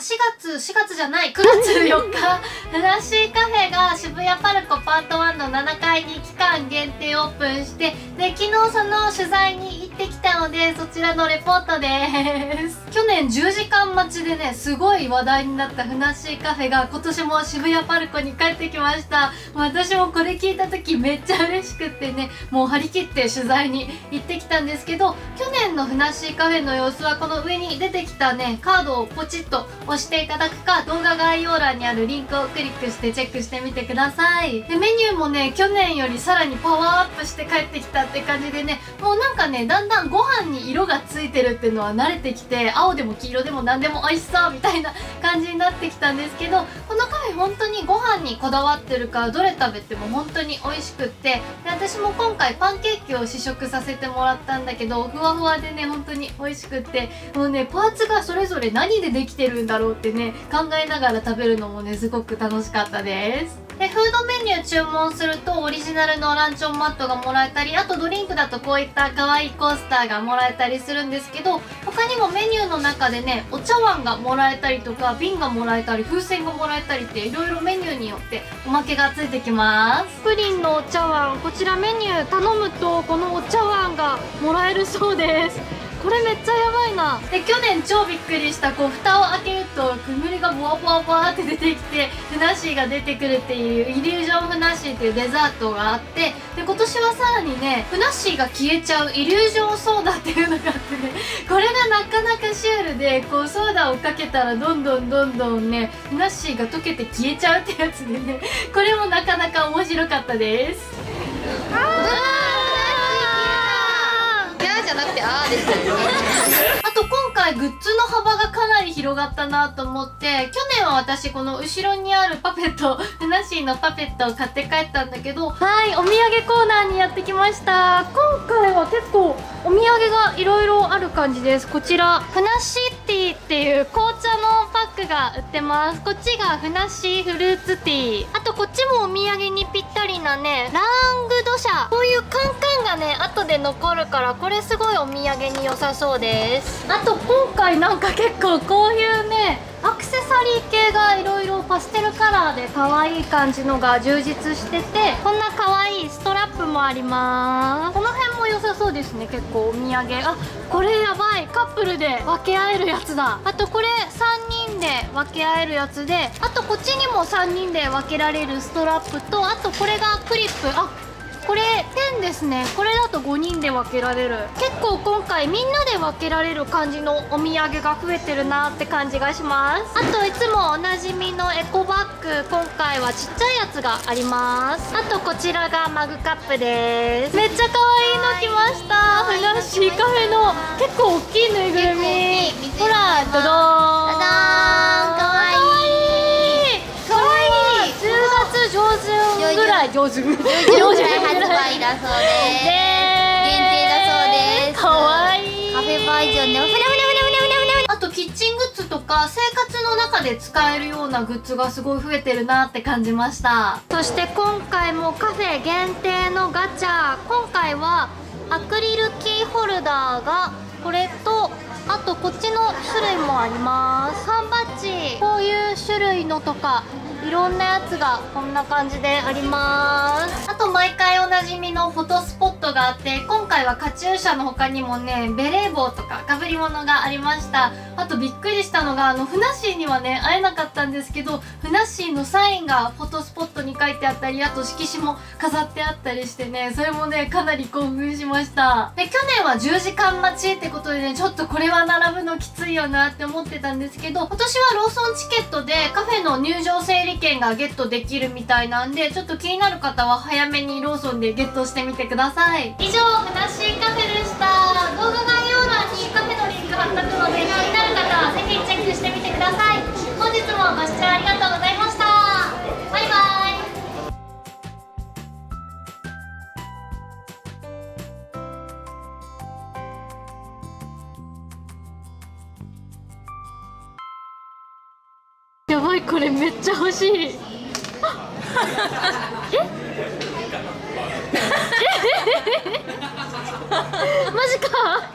4月4月じゃない9月4日。ふなっしーカフェが渋谷パルコパート1の7階に期間限定オープンしてで昨日その取材に行ってきたのでそちらのレポートです。去年10時間待ちでねすごい話題になったふなっしーカフェが今年も渋谷パルコに帰ってきました。私もこれ聞いた時めっちゃ嬉しくってねもう張り切って取材に行ってきたんですけど去年のふなっしーカフェの様子はこの上に出てきたねカードをポチッと押していただくか動画概要欄にあるリンクをクリックしてチェックしてみてください。でメニューもね去年よりさらにパワーアップして帰ってきたって感じでねもうなんかねだんだんご飯に色がついてるっていうのは慣れてきて青でも黄色でも何でも美味しそうみたいな感じになってきたんですけどこのカフェ本当にご飯にこだわってるからどれ食べても本当に美味しくって。で私も今回パンケーキを試食させてもらったんだけどふわふわでね本当に美味しくって。もうねパーツがそれぞれ何でできてるんだろうってね考えながら食べるのもねすごく楽しかったです。でフードメニュー注文するとオリジナルのランチョンマットがもらえたりあとドリンクだとこういった可愛いコースターがもらえたりするんですけど他にもメニューの中でねお茶碗がもらえたりとか瓶がもらえたり風船がもらえたりっていろいろメニューによっておまけがついてきます。プリンのお茶碗こちらメニュー頼むとこのお茶碗がもらえるそうです。これめっちゃで去年超びっくりしたこう蓋を開けると煙がボワボワボワって出てきてふなっしーが出てくるっていうイリュージョンふなっしーっていうデザートがあってで今年はさらにねふなっしーが消えちゃうイリュージョンソーダっていうのがあってねこれがなかなかシュールでこうソーダをかけたらどんどんどんどんねふなっしーが溶けて消えちゃうってやつでねこれもなかなか面白かったです。じゃなくてあーですあグッズの幅がかなり広がったなと思って去年は私この後ろにあるパペット ふなっしーのパペットを買って帰ったんだけどはいお土産コーナーにやってきました。今回は結構お土産がいろいろある感じです。こちらふなっしーティーっていう紅茶のパックが売ってます。こっちがふなっしーフルーツティー。こっちもお土産にぴったりなねラングドシャこういうカンカンがね後で残るからこれすごいお土産に良さそうです。あと今回なんか結構こういうねアクセサリー系がいろいろパステルカラーで可愛い感じのが充実しててこんな可愛いストラップもあります。この辺も良さそうですね結構お土産。あこれやばい。カップルで分け合えるやつだ。あとこれ3人で分け合えるやつであとこっちにも3人で分けられるストラップとあとこれがクリップ。あこれ10ですね。これだと5人で分けられる。結構今回みんなで分けられる感じのお土産が増えてるなって感じがします。あといつもおなじみのエコバッグ今回はちっちゃいやつがあります。あとこちらがマグカップです。めっちゃ可愛いの来ました。ふなっしーカフェの結構旬ぐらい上旬上旬発売だそうです。ね限定だそうです。かわいい。カフェバージョンでふなふなふなふなふなふなあとキッチングッズとか生活の中で使えるようなグッズがすごい増えてるなって感じました。そして今回もカフェ限定のガチャ。今回はアクリルキーホルダーがこれとあとこっちの種類もあります。缶バッジ。こういう種類のとかいろんなやつがこんな感じであります。あと毎回おなじみのフォトスポットがあって今回はカチューシャの他にもねベレー帽とか被り物がありました。あとびっくりしたのがあのふなっしーにはね会えなかったんですけどふなっしーのサインがフォトスポットに書いてあったりあと色紙も飾ってあったりしてねそれもねかなり興奮しました。で去年は10時間待ちってことでねちょっとこれは並ぶのきついよなって思ってたんですけど今年はローソンチケットでカフェの入場整理券がゲットできるみたいなんでちょっと気になる方は早めにローソンでゲットしてみてください。以上ふなっしーカフェでした。これめっちゃ欲しい。え？え？マジか。